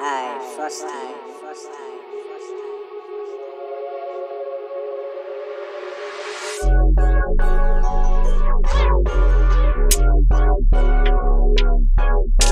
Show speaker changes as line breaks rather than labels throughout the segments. I first time. First time.
First time.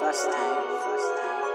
first time. First time.